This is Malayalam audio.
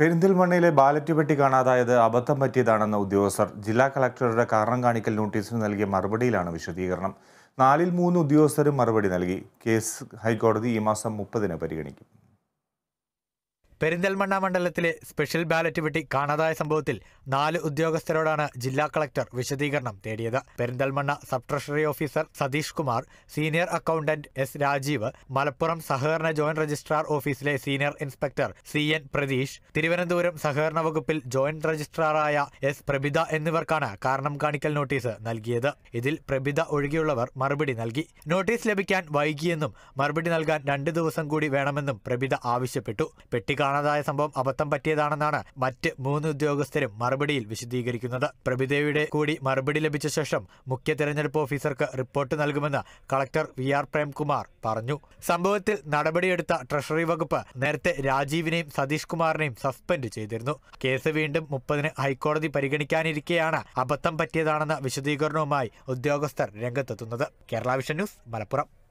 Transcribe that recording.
പെരിന്തൽമണ്ണയിലെ ബാലറ്റ് പെട്ടി കാണാതായത് അബദ്ധം പറ്റിയതാണെന്ന ഉദ്യോഗസ്ഥർ ജില്ലാ കളക്ടറുടെ കാരണം കാണിക്കൽ നോട്ടീസിന് നൽകിയ മറുപടിയിലാണ് വിശദീകരണം. നാലിൽ മൂന്ന് ഉദ്യോഗസ്ഥരും മറുപടി നൽകി. കേസ് ഹൈക്കോടതി ഈ മാസം മുപ്പതിന് പരിഗണിക്കും. പെരിന്തൽമണ്ണ മണ്ഡലത്തിലെ സ്പെഷ്യൽ ബാലറ്റ് വെട്ടി കാണാതായ സംഭവത്തിൽ നാല് ഉദ്യോഗസ്ഥരോടാണ് ജില്ലാ കളക്ടർ വിശദീകരണം തേടിയത്. Perinthalmanna sub treasury officer Satheesh Kumar senior accountant S Rajeev Malappuram സഹകരണ ജോയിന്റ് രജിസ്ട്രാർ ഓഫീസിലെ senior inspector C N Pratheesh Thiruvananthapuram സഹകരണ വകുപ്പിൽ ജോയിന്റ് രജിസ്ട്രാറായ എസ് പ്രഭിത എന്നിവർക്കാണ് കാരണം കാണിക്കൽ നോട്ടീസ് നൽകിയത്. ഇതിൽ പ്രഭിത ഒഴികെയുള്ളവർ മറുപടി നൽകി. നോട്ടീസ് ലഭിക്കാൻ വൈകിയെന്നും മറുപടി നൽകാൻ രണ്ട് ദിവസം കൂടി വേണമെന്നും പ്രഭിത ആവശ്യപ്പെട്ടു. പെട്ടി കാണാതായ സംഭവം അബദ്ധം പറ്റിയതാണെന്നാണ് മറ്റ് മൂന്ന് ഉദ്യോഗസ്ഥരും മറുപടിയിൽ വിശദീകരിക്കുന്നത്. പ്രഭിതയുടെ കൂടി മറുപടി ലഭിച്ച ശേഷം മുഖ്യ തെരഞ്ഞെടുപ്പ് ഓഫീസർക്ക് റിപ്പോർട്ട് നൽകുമെന്ന് കളക്ടർ വി ആർ പ്രേംകുമാർ പറഞ്ഞു. സംഭവത്തിൽ നടപടിയെടുത്ത ട്രഷറി വകുപ്പ് നേരത്തെ രാജീവിനെയും സതീഷ് കുമാറിനെയും സസ്പെൻഡ് ചെയ്തിരുന്നു. കേസ് വീണ്ടും മുപ്പതിന് ഹൈക്കോടതി പരിഗണിക്കാനിരിക്കെയാണ് അബദ്ധം പറ്റിയതാണെന്ന വിശദീകരണവുമായി ഉദ്യോഗസ്ഥർ രംഗത്തെത്തുന്നത്. Kerala vision news Malappuram.